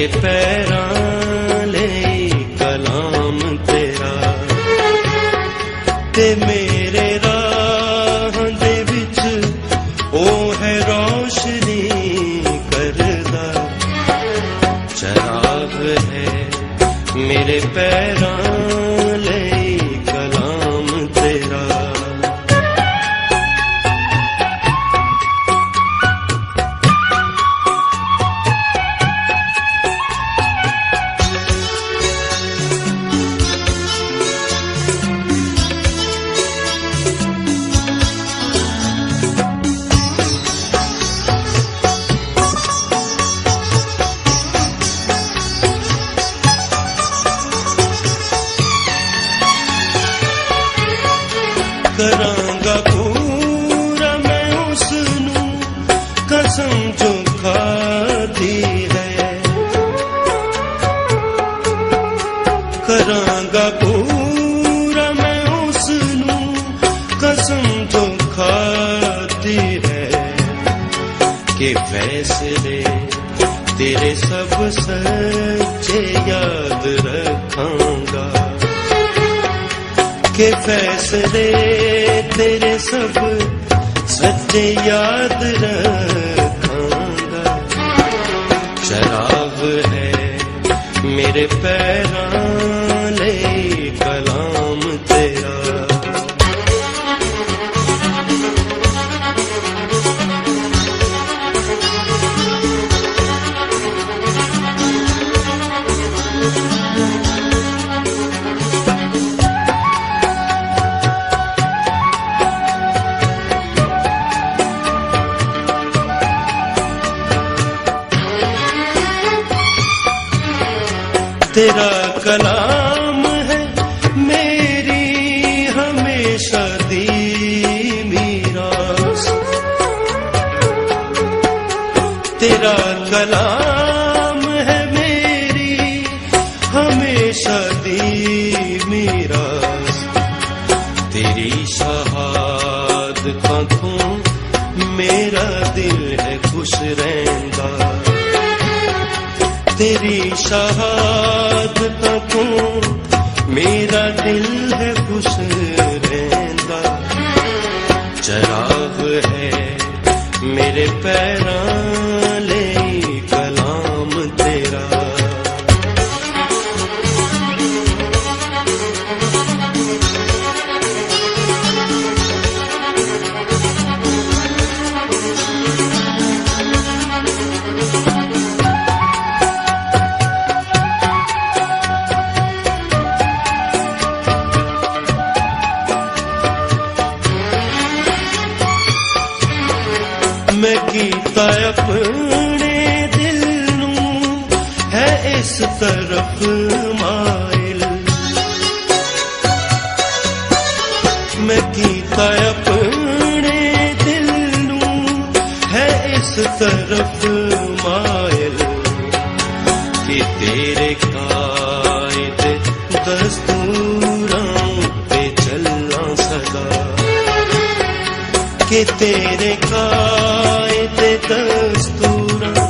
ਮੇਰੇ ਪੈਰਾਂ ਲਈ ਕਲਾਮ ਤੇਰਾ। ਤੇ ਮੇਰੇ ਰਾਹ ਦੇ ਵਿੱਚ ਉਹ ਹੈ ਰੋਸ਼ਨੀ ਕਰਦਾ। ਚਰਾਗ ਹੈ ਮੇਰੇ ਪੈਰਾਂ कसम जो खाती है करांगा पूरा मैं उस कसम जो खाती है कि फैसले तेरे सब सच्चे याद रखांगा के फैसले तेरे सब सच्चे याद रख तेरा कलाम है मेरी हमेशा दी मीरास तेरा कलाम तेरी शहादत को मेरा दिल है खुश रहता चराग है मेरे पैरां ਮੈਂ ਕੀਤਾ ਆਪਣੇ ਦਿਲ ਨੂੰ, ਹੈ ਇਸ ਤਰਫ ਮਾਇਲ। ਮੈਂ ਕੀਤਾ ਆਪਣੇ ਦਿਲ ਨੂੰ, ਹੈ ਇਸ ਤਰਫ ਮਾਇਲ। ਕਿ ਤੇਰੇ ਕਾਇਦ ਦਸਤੂਰਾਂ ਤੇ ਚੱਲਾਂ ਸਦਾ। ਕਿ ਤੇਰੇ ਕਾਇਦੇ ਦਸਤੂਰਾਂ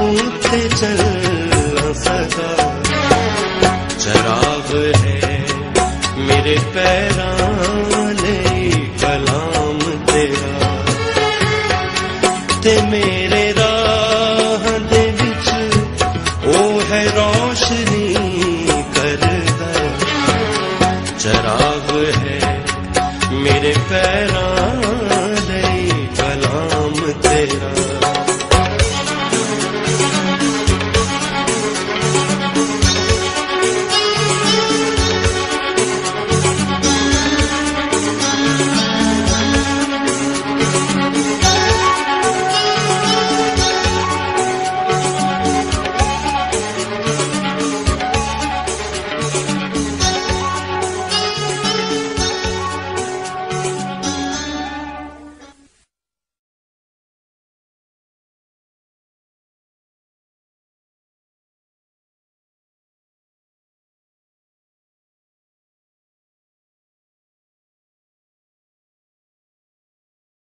ਉੱਤੇ ਚੱਲਾਂ ਸਦਾ ਚਰਾਗ ਹੈ ਮੇਰੇ